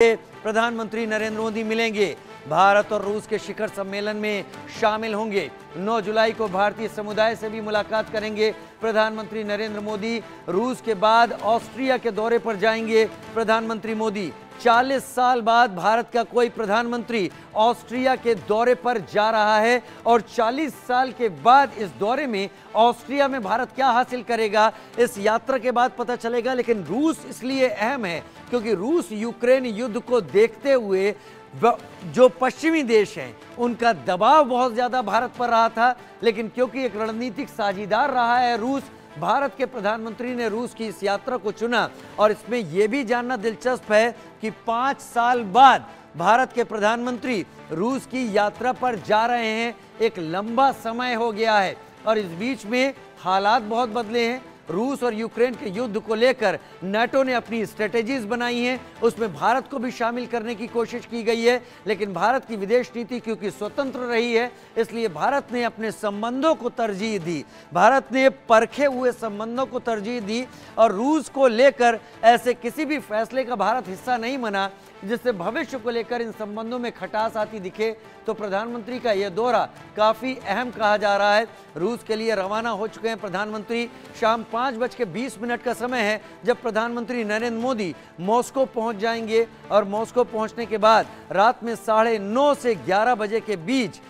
प्रधानमंत्री नरेंद्र मोदी मिलेंगे। भारत और रूस के शिखर सम्मेलन में शामिल होंगे। 9 जुलाई को भारतीय समुदाय से भी मुलाकात करेंगे प्रधानमंत्री नरेंद्र मोदी। रूस के बाद ऑस्ट्रिया के दौरे पर जाएँगे प्रधानमंत्री मोदी। 40 साल बाद भारत का कोई प्रधानमंत्री ऑस्ट्रिया के दौरे पर जा रहा है और 40 साल के बाद इस दौरे में ऑस्ट्रिया में भारत क्या हासिल करेगा, इस यात्रा के बाद पता चलेगा, लेकिन रूस इसलिए अहम है क्योंकि रूस यूक्रेन युद्ध को देखते हुए जो पश्चिमी देश हैं, उनका दबाव बहुत ज़्यादा भारत पर रहा था, लेकिन क्योंकि एक रणनीतिक साझीदार रहा है रूस भारत के प्रधानमंत्री ने रूस की इस यात्रा को चुना और इसमें यह भी जानना दिलचस्प है कि पाँच साल बाद भारत के प्रधानमंत्री रूस की यात्रा पर जा रहे हैं। एक लंबा समय हो गया है और इस बीच में हालात बहुत बदले हैं। रूस और यूक्रेन के युद्ध को लेकर नाटो ने अपनी स्ट्रेटेजीज बनाई हैं। उसमें भारत को भी शामिल करने की कोशिश की गई है। लेकिन भारत की विदेश नीति क्योंकि स्वतंत्र रही है, इसलिए भारत ने अपने संबंधों को तरजीह दी। भारत ने परखे हुए संबंधों को तरजीह दी और रूस को लेकर ऐसे किसी भी फैसले का भारत हिस्सा नहीं बना, जिससे भविष्य को लेकर इन संबंधों में खटास आती दिखे। तो प्रधानमंत्री का यह दौरा काफ़ी अहम कहा जा रहा है। रूस के लिए रवाना हो चुके हैं प्रधानमंत्री। शाम पाँच बज के बीस मिनट का समय है, जब प्रधानमंत्री नरेंद्र मोदी मॉस्को पहुँच जाएँगे और मॉस्को पहुँचने के बाद रात में साढ़े नौ से ग्यारह बजे के बीच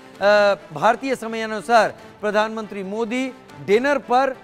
भारतीय समय अनुसार प्रधानमंत्री मोदी डिनर पर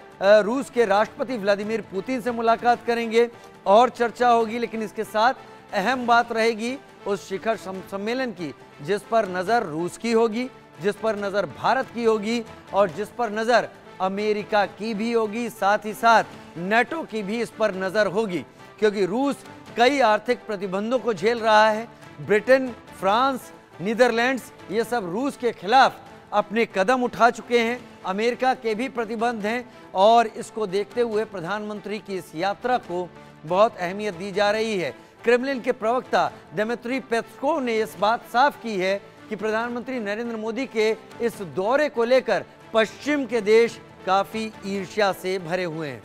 रूस के राष्ट्रपति व्लादिमीर पुतिन से मुलाकात करेंगे। और चर्चा होगी, लेकिन इसके साथ अहम बात रहेगी उस शिखर सम्मेलन की, जिस पर नज़र रूस की होगी, जिस पर नज़र भारत की होगी, और जिस पर नज़र अमेरिका की भी होगी, साथ ही साथ नेटो की भी इस पर नज़र होगी। क्योंकि रूस कई आर्थिक प्रतिबंधों को झेल रहा है। ब्रिटेन, फ्रांस, नीदरलैंड्स, ये सब रूस के खिलाफ अपने कदम उठा चुके हैं। अमेरिका के भी प्रतिबंध हैं, और इसको देखते हुए प्रधानमंत्री की इस यात्रा को बहुत अहमियत दी जा रही है। क्रेमलिन के प्रवक्ता दमित्री पेस्को ने इस बात साफ़ की है कि प्रधानमंत्री नरेंद्र मोदी के इस दौरे को लेकर पश्चिम के देश काफ़ी ईर्ष्या से भरे हुए हैं।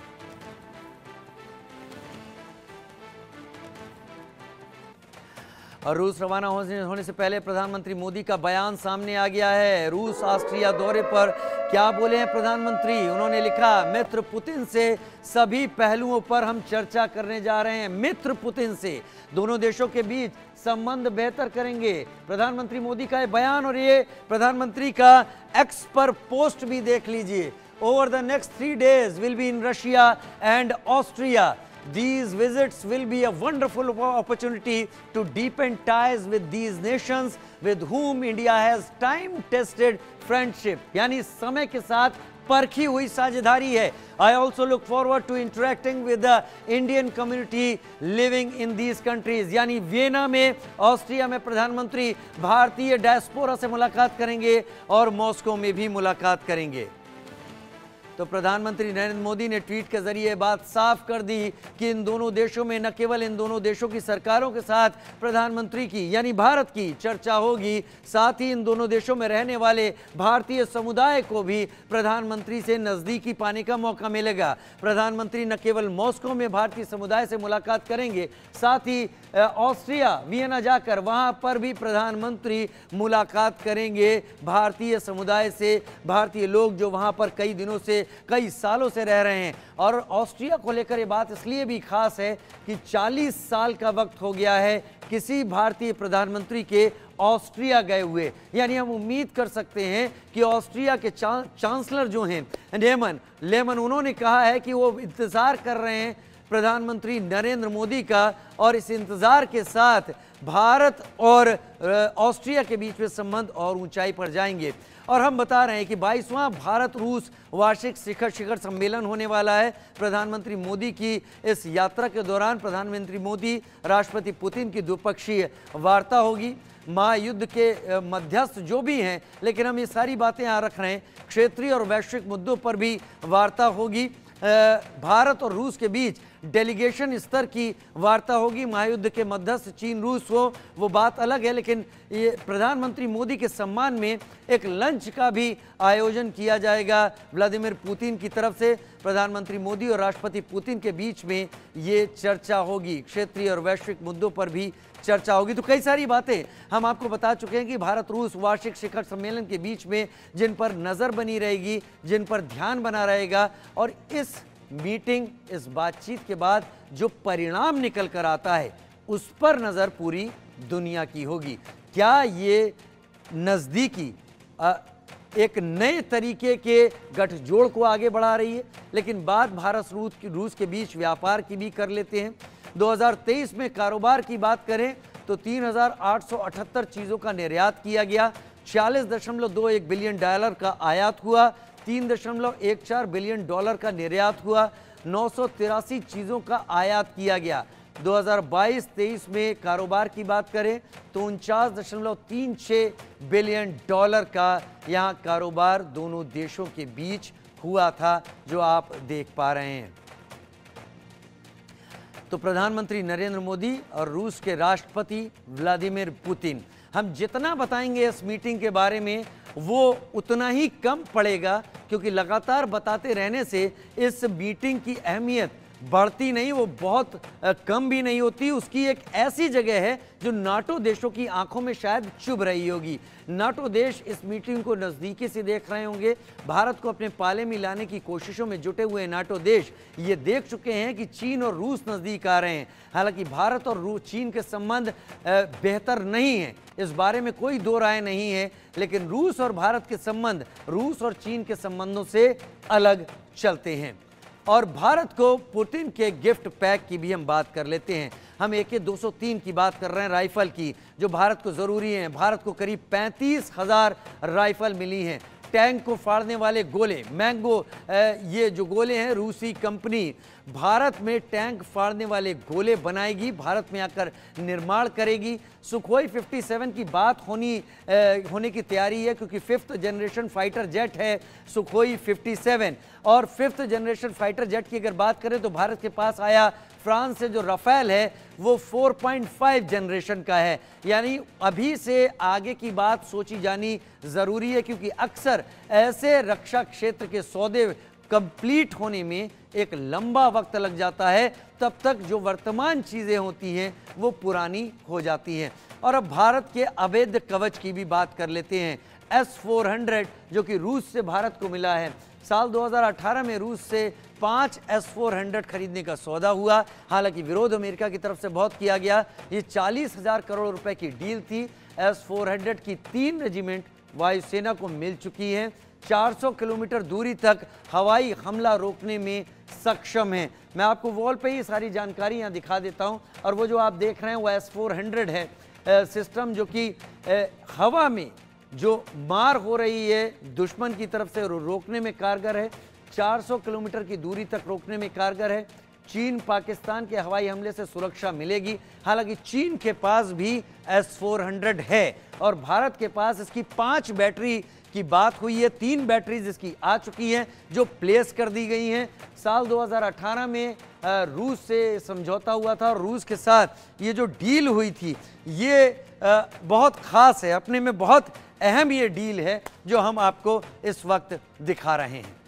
और रूस रवाना होने से पहले प्रधानमंत्री मोदी का बयान सामने आ गया है। रूस ऑस्ट्रिया दौरे पर क्या बोले हैं प्रधानमंत्री? उन्होंने लिखा, मित्र पुतिन से सभी पहलुओं पर हम चर्चा करने जा रहे हैं। मित्र पुतिन से दोनों देशों के बीच संबंध बेहतर करेंगे। प्रधानमंत्री मोदी का ये बयान और ये प्रधानमंत्री का एक्स पर पोस्ट भी देख लीजिए। Over the next three days will be in Russia and Austria These visits will be a wonderful opportunity to deepen ties with these nations with whom India has time-tested friendship. यानी समय के साथ परखी हुई साझेदारी है। I also look forward to interacting with the Indian community living in these countries यानी Vienna में ऑस्ट्रिया में प्रधानमंत्री भारतीय डायस्पोरा से मुलाकात करेंगे और मॉस्को में भी मुलाकात करेंगे। तो प्रधानमंत्री नरेंद्र मोदी ने ट्वीट के ज़रिए बात साफ़ कर दी कि इन दोनों देशों में न केवल इन दोनों देशों की सरकारों के साथ प्रधानमंत्री की, यानी भारत की चर्चा होगी, साथ ही इन दोनों देशों में रहने वाले भारतीय समुदाय को भी प्रधानमंत्री से नज़दीकी पाने का मौका मिलेगा। प्रधानमंत्री न केवल मॉस्को में भारतीय समुदाय से मुलाकात करेंगे, साथ ही ऑस्ट्रिया, वियना जाकर वहाँ पर भी प्रधानमंत्री मुलाकात करेंगे। भारतीय समुदाय से, भारतीय लोग जो वहाँ पर कई दिनों से कई सालों से रह रहे हैं। और ऑस्ट्रिया को लेकर ये बात इसलिए भी खास है कि 40 साल का वक्त हो गया है किसी भारतीय प्रधानमंत्री के ऑस्ट्रिया गए हुए। यानी हम उम्मीद कर सकते हैं कि ऑस्ट्रिया के चा, चांसलर जो हैं लेमन लेमन उन्होंने कहा है कि वो इंतज़ार कर रहे हैं प्रधानमंत्री नरेंद्र मोदी का और इस इंतज़ार के साथ भारत और ऑस्ट्रिया के बीच में संबंध और ऊंचाई पर जाएँगे। और हम बता रहे हैं कि बाईसवां भारत रूस वार्षिक शिखर शिखर सम्मेलन होने वाला है। प्रधानमंत्री मोदी की इस यात्रा के दौरान प्रधानमंत्री मोदी, राष्ट्रपति पुतिन की द्विपक्षीय वार्ता होगी। महायुद्ध के मध्यस्थ जो भी हैं, लेकिन हम ये सारी बातें यहाँ रख रहे हैं। क्षेत्रीय और वैश्विक मुद्दों पर भी वार्ता होगी। भारत और रूस के बीच डेलीगेशन स्तर की वार्ता होगी। महायुद्ध के मध्यस्थ चीन, रूस हो, वो बात अलग है, लेकिन ये प्रधानमंत्री मोदी के सम्मान में एक लंच का भी आयोजन किया जाएगा। व्लादिमीर पुतिन की तरफ़ से प्रधानमंत्री मोदी और राष्ट्रपति पुतिन के बीच में ये चर्चा होगी। क्षेत्रीय और वैश्विक मुद्दों पर भी चर्चा होगी। तो कई सारी बातें हम आपको बता चुके हैं कि भारत रूस वार्षिक शिखर सम्मेलन के बीच में जिन पर नज़र बनी रहेगी, जिन पर ध्यान बना रहेगा और इस मीटिंग इस बातचीत के बाद जो परिणाम निकल कर आता है उस पर नज़र पूरी दुनिया की होगी। क्या ये नज़दीकी एक नए तरीके के गठजोड़ को आगे बढ़ा रही है? लेकिन बात भारत रूस की रूस के बीच व्यापार की भी कर लेते हैं। 2023 में कारोबार की बात करें तो 3,878 चीज़ों का निर्यात किया गया। छियालीस दशमलव दो एक बिलियन डॉलर का आयात हुआ। तीन दशमलव एक चार बिलियन डॉलर का निर्यात हुआ। नौ सौ तिरासी चीज़ों का आयात किया गया। 2022-23 में कारोबार की बात करें तो उनचास दशमलव तीन छः बिलियन डॉलर का यहाँ कारोबार दोनों देशों के बीच हुआ था, जो आप देख पा रहे हैं। तो प्रधानमंत्री नरेंद्र मोदी और रूस के राष्ट्रपति व्लादिमीर पुतिन, हम जितना बताएँगे इस मीटिंग के बारे में वो उतना ही कम पड़ेगा क्योंकि लगातार बताते रहने से इस मीटिंग की अहमियत बढ़ती नहीं, वो बहुत कम भी नहीं होती। उसकी एक ऐसी जगह है जो नाटो देशों की आँखों में शायद चुभ रही होगी। नाटो देश इस मीटिंग को नज़दीकी से देख रहे होंगे। भारत को अपने पाले में लाने की कोशिशों में जुटे हुए नाटो देश ये देख चुके हैं कि चीन और रूस नज़दीक आ रहे हैं। हालाँकि भारत और रूस चीन के संबंध बेहतर नहीं है। इस बारे में कोई दो राय नहीं है, लेकिन रूस और भारत के संबंध, रूस और चीन के संबंधों से अलग चलते हैं। और भारत को पुतिन के गिफ्ट पैक की भी हम बात कर लेते हैं। हम ए के तीन की बात कर रहे हैं राइफल की, जो भारत को ज़रूरी है। भारत को करीब पैंतीस हज़ार राइफल मिली हैं। टैंक को फाड़ने वाले गोले। मैंगो ये जो गोले हैं, रूसी कंपनी, भारत में टैंक फाड़ने वाले गोले बनाएगी, भारत में आकर निर्माण करेगी। सुखोई 57 की बात होनी होने की तैयारी है, क्योंकि फिफ्थ जनरेशन फाइटर जेट है सुखोई 57 और फिफ्थ जनरेशन फाइटर जेट की अगर बात करें तो भारत के पास आया फ्रांस से जो रफेल है, वो 4.5 जनरेशन का है। यानी अभी से आगे की बात सोची जानी ज़रूरी है, क्योंकि अक्सर ऐसे रक्षा क्षेत्र के सौदे कंप्लीट होने में एक लंबा वक्त लग जाता है। तब तक जो वर्तमान चीज़ें होती हैं, वो पुरानी हो जाती हैं। और अब भारत के अवैध कवच की भी बात कर लेते हैं। एस फोर हंड्रेड, जो कि रूस से भारत को मिला है साल 2018 में रूस से पाँच एस फोर हंड्रेड खरीदने का सौदा हुआ। हालाँकि विरोध अमेरिका की तरफ़ से बहुत किया गया। ये चालीस हज़ार करोड़ रुपए की डील थी। एस फोर हंड्रेड की तीन रेजिमेंट वायुसेना को मिल चुकी हैं। 400 किलोमीटर दूरी तक हवाई हमला रोकने में सक्षम है। मैं आपको वॉल पे ही सारी जानकारी यहाँ दिखा देता हूँ। और वो जो आप देख रहे हैं, वो एस फोर हंड्रेड है। सिस्टम जो कि हवा में जो मार हो रही है, दुश्मन की तरफ़ से रोकने में कारगर है। 400 किलोमीटर की दूरी तक रोकने में कारगर है। चीन, पाकिस्तान के हवाई हमले से सुरक्षा मिलेगी। हालाँकि चीन के पास भी एस फोर है और भारत के पास इसकी पाँच बैटरी की बात हुई है, तीन बैटरीज इसकी आ चुकी हैं, जो प्लेस कर दी गई हैं। साल 2018 में रूस से समझौता हुआ था और रूस के साथ ये जो डील हुई थी, ये बहुत ख़ास है। अपने में बहुत अहम ये डील है, जो हम आपको इस वक्त दिखा रहे हैं।